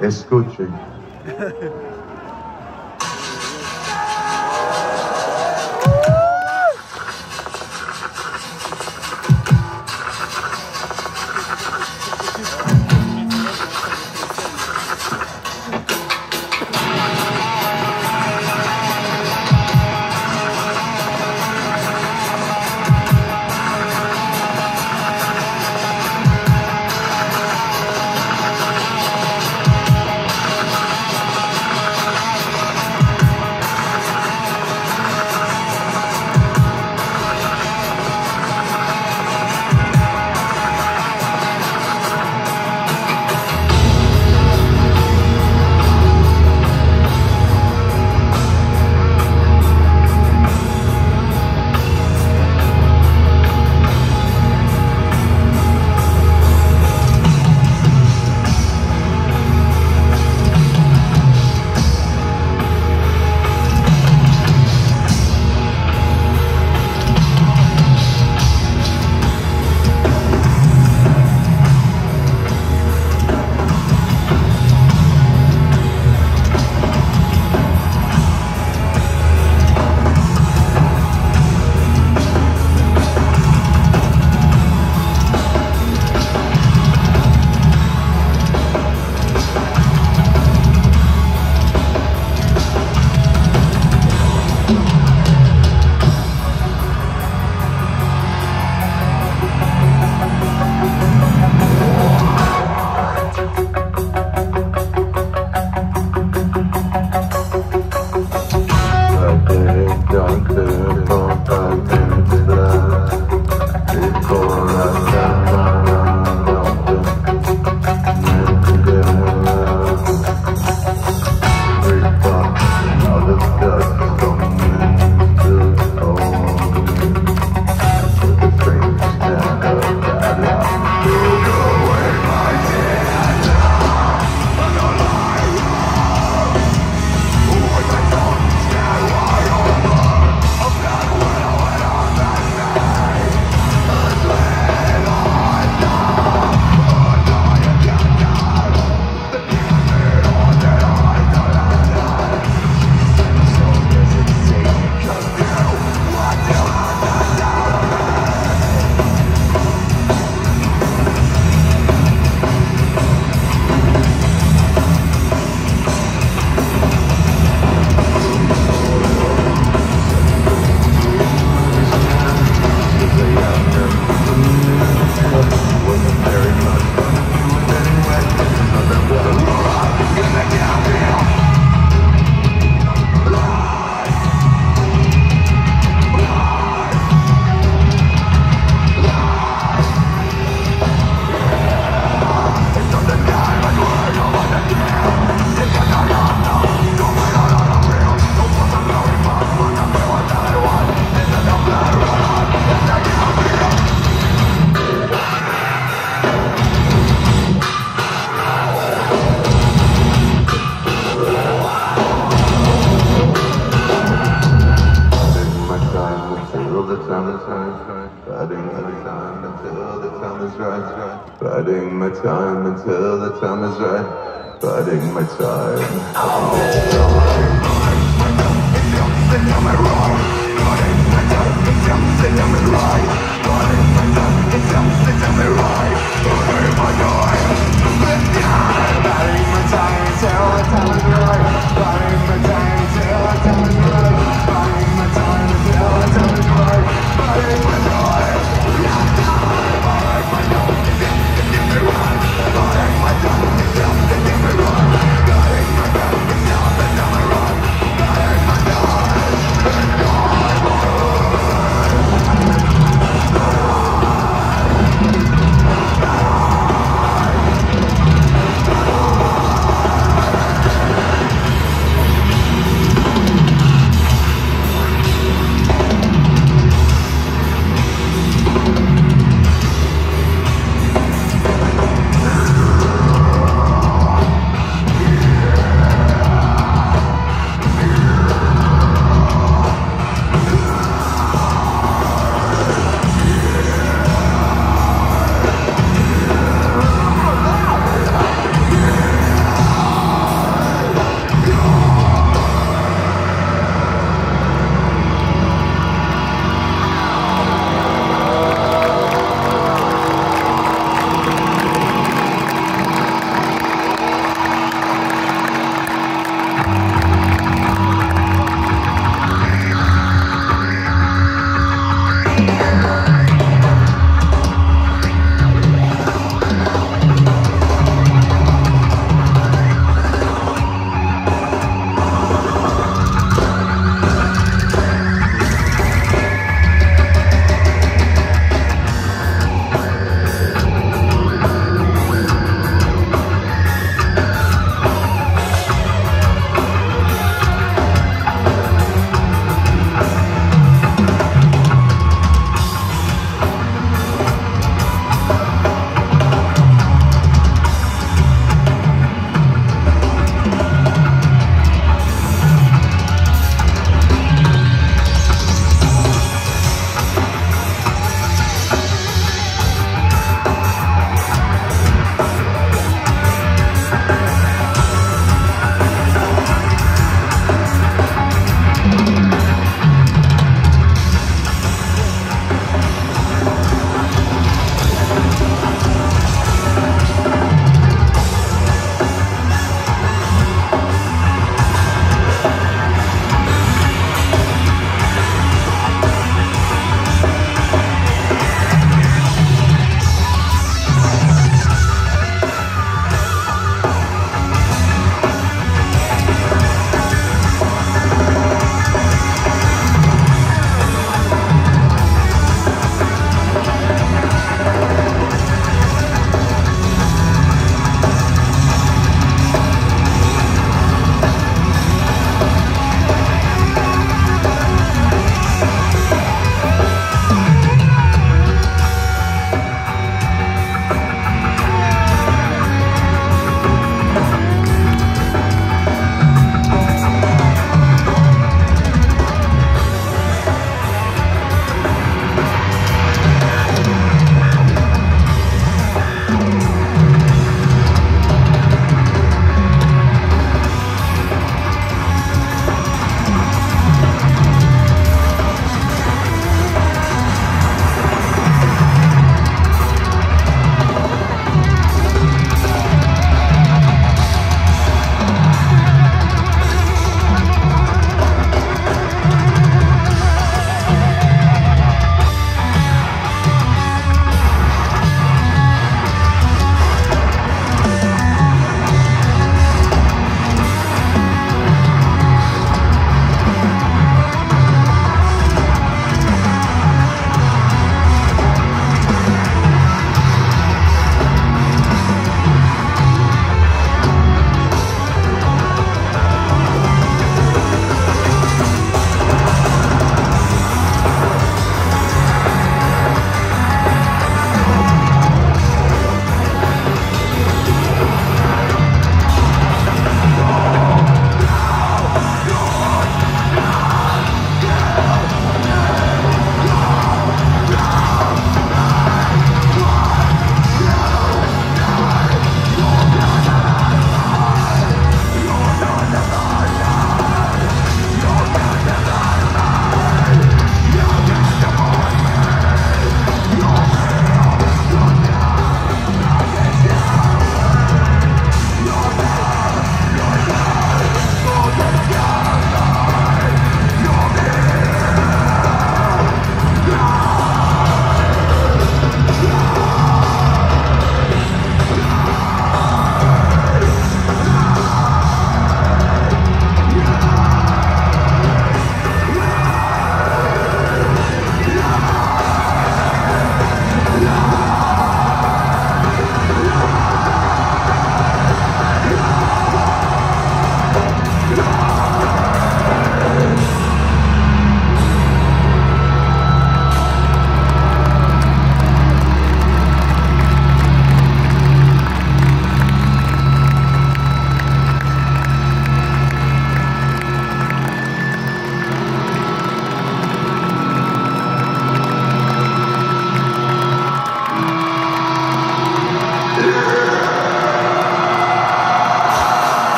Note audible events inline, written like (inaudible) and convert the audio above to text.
Escuchen. (laughs) Don't biding my time until the time is right. Biding my time. Oh, something am I wrong? Biding my time, my time.